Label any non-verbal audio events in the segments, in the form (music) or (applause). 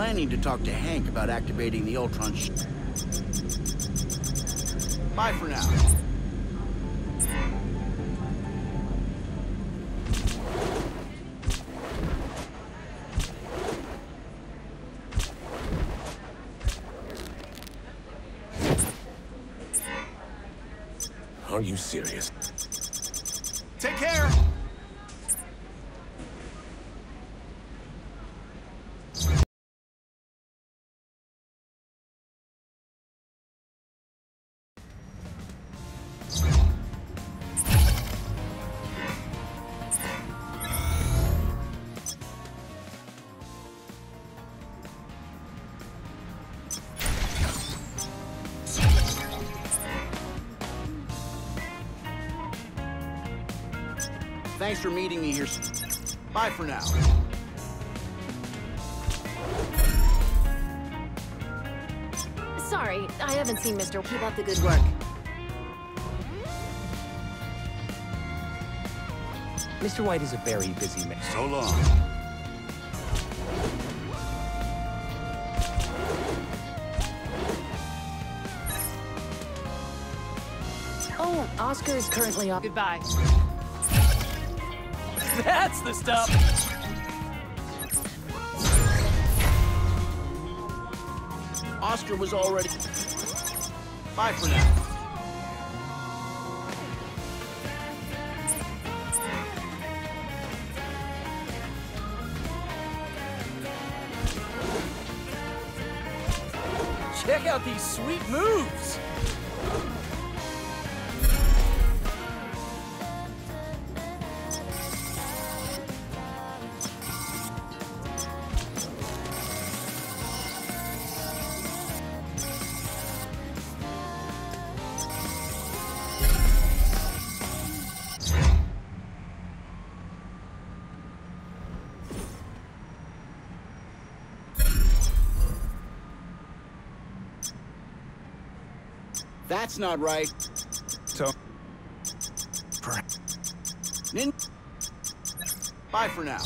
planning to talk to Hank about activating the Ultron sh- Bye for now. Are you serious? Thanks for meeting me here. Bye for now. Sorry, I haven't seen Mr. Keep up the good work. Mr. White is a very busy man. So long. Oh, Oscar is currently off. Goodbye. (laughs) That's the stuff. Oscar was already... Bye for now. Check out these sweet moves. That's not right. So, Nin... Bye for now.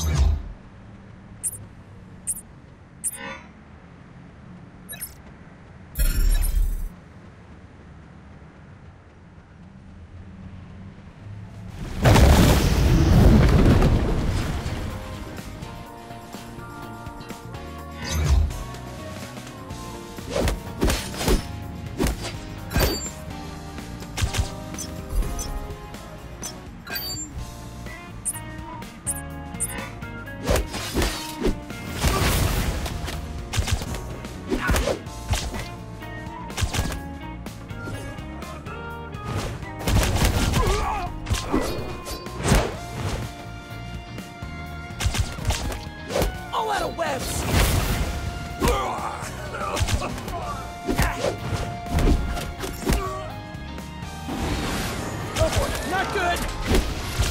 Oh boy, not good.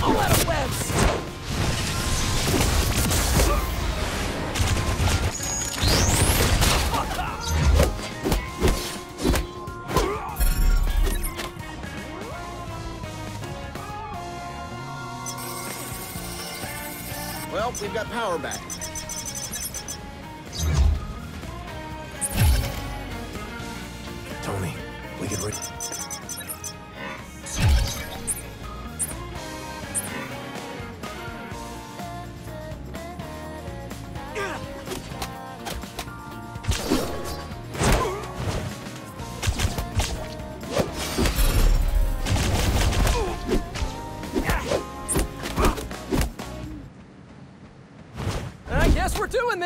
All out of webs. Well, we've got power back. Tony, we get could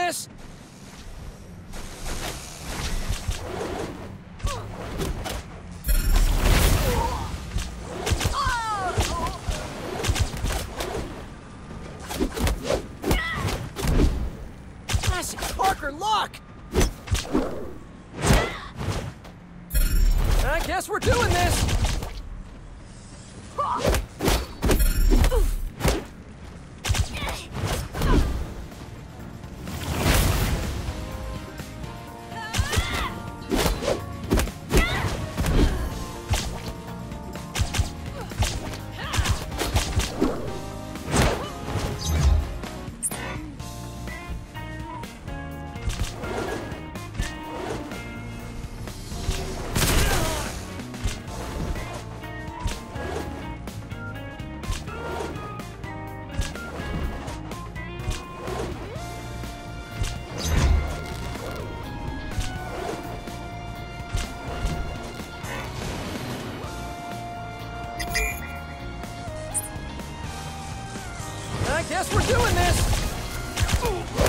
this. I guess we're doing this. Guess we're doing this!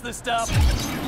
The stuff!